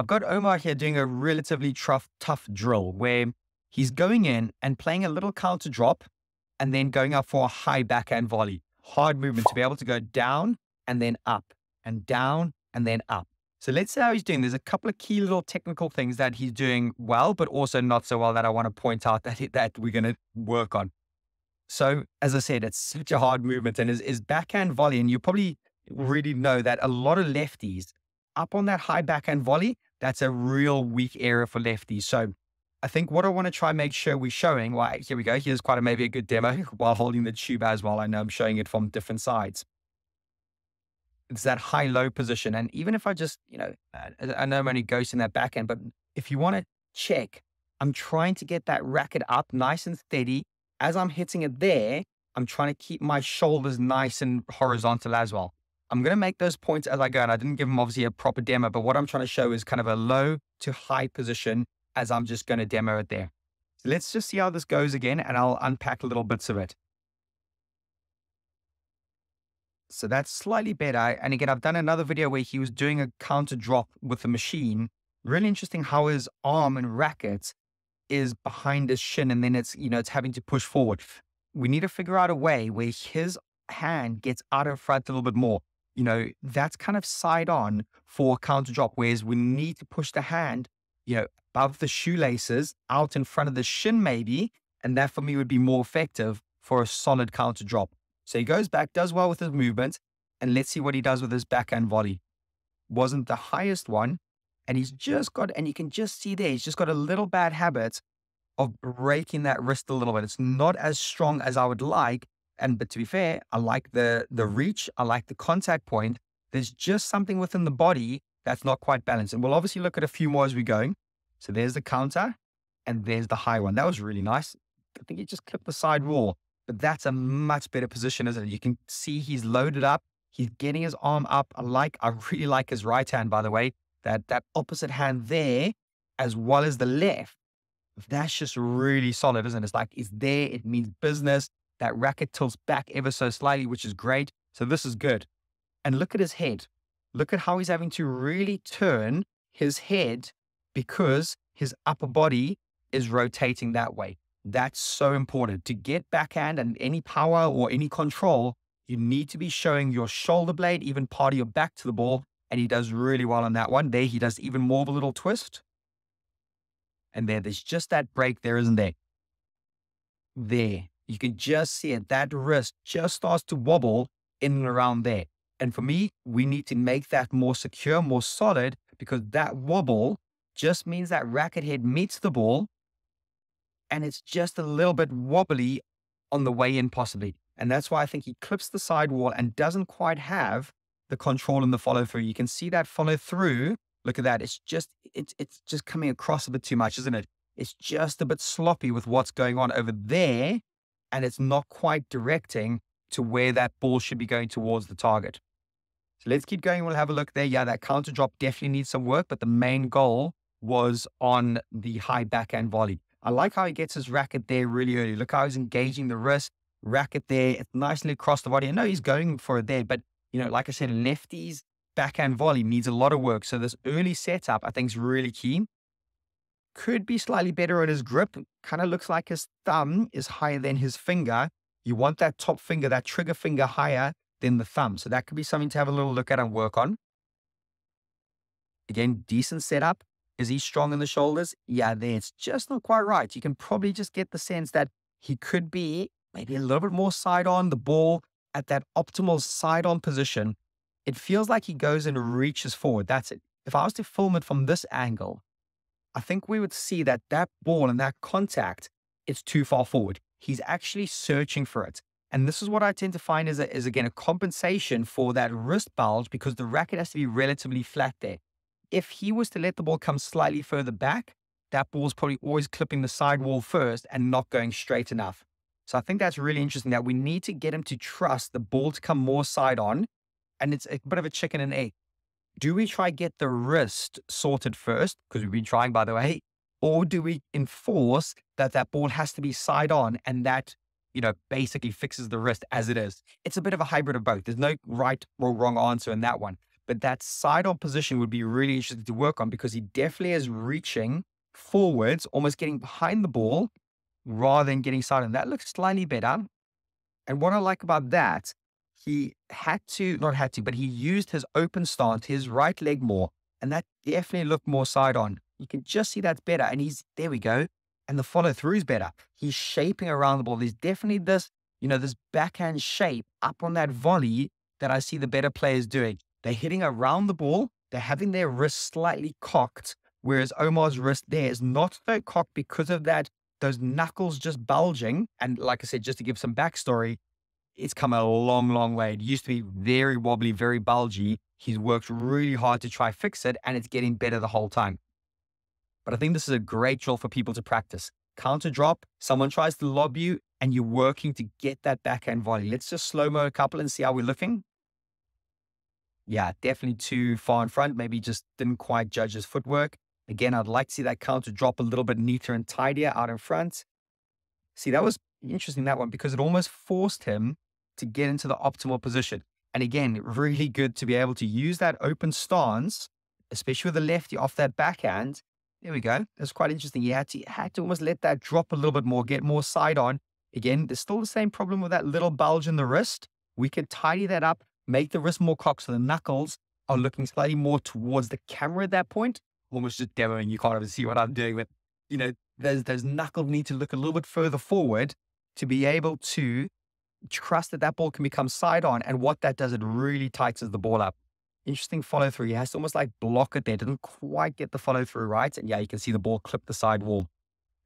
I've got Omar here doing a relatively tough, tough drill where he's going in and playing a little counter drop and then going up for a high backhand volley. Hard movement to be able to go down and then up and down and then up. So let's see how he's doing. There's a couple of key little technical things that he's doing well, but also not so well that I want to point out that, that we're going to work on. So as I said, it's such a hard movement and his, his backhand volley, and you probably really know that a lot of lefties up on that high backhand volley, that's a real weak area for lefties. So I think what I want to try and make sure we're showing, well, here we go. Here's quite a, maybe a good demo while holding the tube as well. I know I'm showing it from different sides. It's that high low position. And even if I just, you know, uh, I know I'm only ghosting that backhand, but if you want to check, I'm trying to get that racket up nice and steady. As I'm hitting it there, I'm trying to keep my shoulders nice and horizontal as well. I'm going to make those points as I go. And I didn't give them obviously a proper demo, but what I'm trying to show is kind of a low to high position as I'm just going to demo it there. So let's just see how this goes again, and I'll unpack little bits of it. So that's slightly better. And again, I've done another video where he was doing a counter drop with the machine. Really interesting how his arm and racket is behind his shin and then it's, you know, it's having to push forward. We need to figure out a way where his hand gets out in front a little bit more you know, that's kind of side on for counter drop, whereas we need to push the hand, you know, above the shoelaces, out in front of the shin, maybe. And that for me would be more effective for a solid counter drop. So he goes back, does well with his movement, and let's see what he does with his backhand volley. Wasn't the highest one. And he's just got, and you can just see there, he's just got a little bad habit of breaking that wrist a little bit. It's not as strong as I would like, and but to be fair, I like the the reach, I like the contact point. There's just something within the body that's not quite balanced. And we'll obviously look at a few more as we go. So there's the counter and there's the high one. That was really nice. I think he just clipped the side wall, but that's a much better position, isn't it? You can see he's loaded up. He's getting his arm up. I like, I really like his right hand, by the way, that, that opposite hand there, as well as the left. That's just really solid, isn't it? It's like, it's there. It means business. That racket tilts back ever so slightly, which is great. So this is good. And look at his head. Look at how he's having to really turn his head because his upper body is rotating that way. That's so important. To get backhand and any power or any control, you need to be showing your shoulder blade, even part of your back to the ball. And he does really well on that one. There, he does even more of a little twist. And there, there's just that break there, isn't there? There. You can just see it. That wrist just starts to wobble in and around there. And for me, we need to make that more secure, more solid, because that wobble just means that racket head meets the ball and it's just a little bit wobbly on the way in, possibly. And that's why I think he clips the sidewall and doesn't quite have the control and the follow through. You can see that follow through. Look at that. It's just, it's, it's just coming across a bit too much, isn't it? It's just a bit sloppy with what's going on over there and it's not quite directing to where that ball should be going towards the target. So let's keep going. We'll have a look there. Yeah, that counter drop definitely needs some work, but the main goal was on the high backhand volley. I like how he gets his racket there really early. Look how he's engaging the wrist, racket there. Nicely across the body. I know he's going for it there, but you know, like I said, lefties backhand volley needs a lot of work. So this early setup, I think, is really key could be slightly better on his grip. Kind of looks like his thumb is higher than his finger. You want that top finger, that trigger finger higher than the thumb. So that could be something to have a little look at and work on. Again, decent setup. Is he strong in the shoulders? Yeah, there. It's just not quite right. You can probably just get the sense that he could be maybe a little bit more side on the ball at that optimal side on position. It feels like he goes and reaches forward. That's it. If I was to film it from this angle, I think we would see that that ball and that contact is too far forward. He's actually searching for it. And this is what I tend to find is, a, is again a compensation for that wrist bulge because the racket has to be relatively flat there. If he was to let the ball come slightly further back, that ball's probably always clipping the sidewall first and not going straight enough. So I think that's really interesting that we need to get him to trust the ball to come more side on. And it's a bit of a chicken and egg do we try get the wrist sorted first? Because we've been trying by the way. Or do we enforce that that ball has to be side on and that you know basically fixes the wrist as it is? It's a bit of a hybrid of both. There's no right or wrong answer in that one. But that side on position would be really interesting to work on because he definitely is reaching forwards, almost getting behind the ball rather than getting side on. That looks slightly better. And what I like about that, he had to, not had to, but he used his open stance, his right leg more. And that definitely looked more side on. You can just see that's better. And he's, there we go. And the follow through is better. He's shaping around the ball. There's definitely this, you know, this backhand shape up on that volley that I see the better players doing. They're hitting around the ball. They're having their wrist slightly cocked, whereas Omar's wrist there is not so cocked because of that, those knuckles just bulging. And like I said, just to give some backstory, it's come a long, long way. It used to be very wobbly, very bulgy. He's worked really hard to try fix it, and it's getting better the whole time. But I think this is a great drill for people to practice. Counter drop, someone tries to lob you, and you're working to get that backhand volley. Let's just slow mo a couple and see how we're looking. Yeah, definitely too far in front. Maybe just didn't quite judge his footwork. Again, I'd like to see that counter drop a little bit neater and tidier out in front. See, that was interesting, that one, because it almost forced him to get into the optimal position. And again, really good to be able to use that open stance, especially with the lefty off that backhand. There we go. That's quite interesting. You had to, had to almost let that drop a little bit more, get more side on. Again, there's still the same problem with that little bulge in the wrist. We can tidy that up, make the wrist more cocked so the knuckles are looking slightly more towards the camera at that point almost just demoing. You can't even see what I'm doing. But you know, those those knuckles need to look a little bit further forward to be able to trust that that ball can become side on. And what that does, it really tightens the ball up. Interesting follow through. He has to almost like block it there. Didn't quite get the follow through right. And yeah, you can see the ball clip the side wall.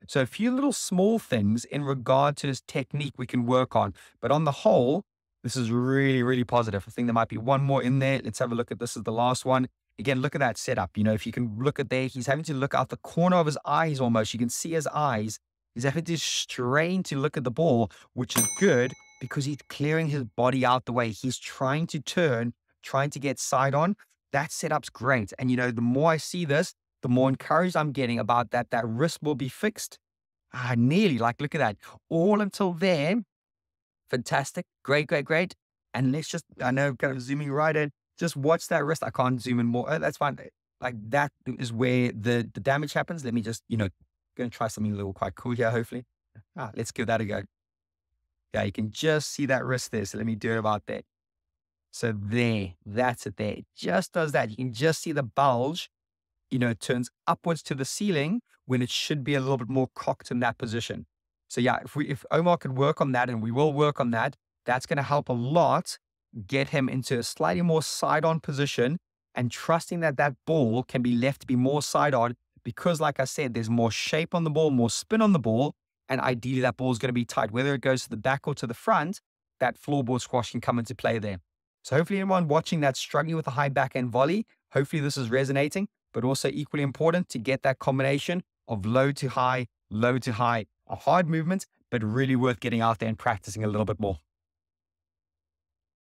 So a few little small things in regard to this technique we can work on. But on the whole, this is really, really positive. I think there might be one more in there. Let's have a look at this as the last one again, look at that setup. You know, if you can look at there, he's having to look out the corner of his eyes almost. You can see his eyes. He's having to strain to look at the ball, which is good because he's clearing his body out the way. He's trying to turn, trying to get side on. That setup's great. And, you know, the more I see this, the more encouraged I'm getting about that, that wrist will be fixed. Ah, nearly like, look at that. All until then, Fantastic. Great, great, great. And let's just, I know, kind of zooming right in just watch that wrist. I can't zoom in more. Uh, that's fine. Like that is where the, the damage happens. Let me just, you know, to try something a little quite cool here, hopefully. Ah, let's give that a go. Yeah, you can just see that wrist there. So let me do it about that. So there, that's it there. It just does that. You can just see the bulge, you know, turns upwards to the ceiling when it should be a little bit more cocked in that position. So yeah, if we, if Omar could work on that and we will work on that, that's going to help a lot get him into a slightly more side on position and trusting that that ball can be left to be more side on because, like I said, there's more shape on the ball, more spin on the ball. And ideally, that ball is going to be tight. Whether it goes to the back or to the front, that floorboard squash can come into play there. So, hopefully, anyone watching that struggling with a high backhand volley, hopefully, this is resonating, but also equally important to get that combination of low to high, low to high, a hard movement, but really worth getting out there and practicing a little bit more.